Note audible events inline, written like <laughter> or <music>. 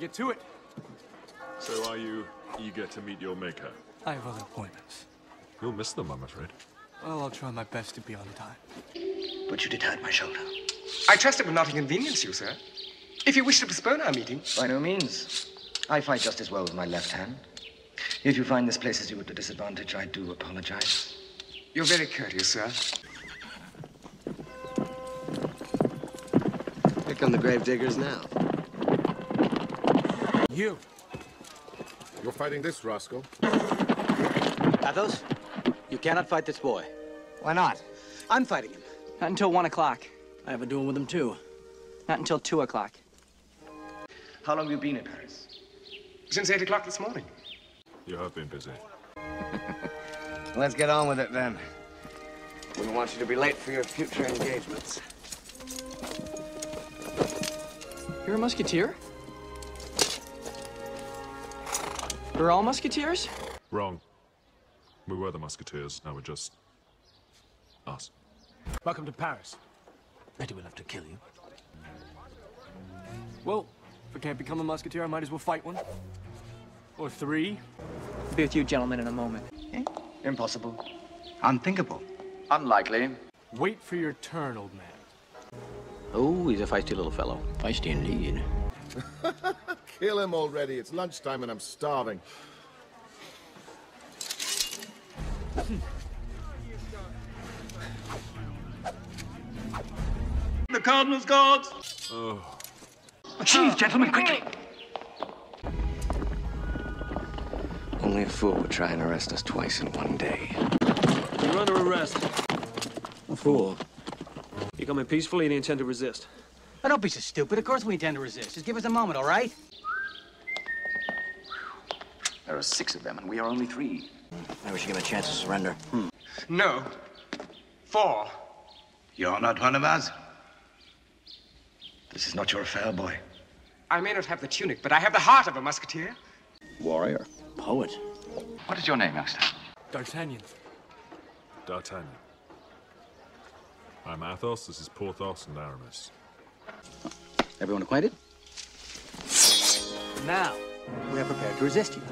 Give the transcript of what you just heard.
get to it. So are you eager to meet your maker? I have other appointments. You'll miss them, I'm afraid. Well, I'll try my best to be on time. But you did hurt my shoulder. I trust it will not inconvenience you, sir. If you wish to postpone our meeting. By no means. I fight just as well with my left hand. If you find this places you at a disadvantage, I do apologize. You're very courteous, sir. Here come the grave diggers now. You. You're fighting this rascal? Athos, you cannot fight this boy. Why not? I'm fighting him. Not until one o'clock. I have a duel with him too. Not until two o'clock. How long have you been in Paris? Since 8 o'clock this morning. You have been busy. <laughs> Let's get on with it then. We don't want you to be late for your future engagements. You're a musketeer? You're all musketeers? Wrong. We were the Musketeers, now we're just... us. Welcome to Paris. Betty will have to kill you. Well, if I can't become a musketeer, I might as well fight one. Or three. I'll be with you gentlemen in a moment. Eh? Impossible. Unthinkable. Unlikely. Wait for your turn, old man. Oh, he's a feisty little fellow. Feisty indeed. <laughs> Kill him already. It's lunchtime and I'm starving. The Cardinal's guards! Oh. Achieve, gentlemen, quickly! Only a fool would try and arrest us twice in one day. You're under arrest. A fool. You come in peacefully and you intend to resist. Oh, don't be so stupid. Of course we intend to resist. Just give us a moment, all right? There are six of them, and we are only three. Maybe we should give him a chance to surrender. Hmm. No. Four. You're not one of us. This is not your affair, boy. I may not have the tunic, but I have the heart of a musketeer. Warrior. Poet. What is your name, youngster? D'Artagnan. D'Artagnan. I'm Athos, this is Porthos and Aramis. Everyone acquainted? Now. We are prepared to resist you.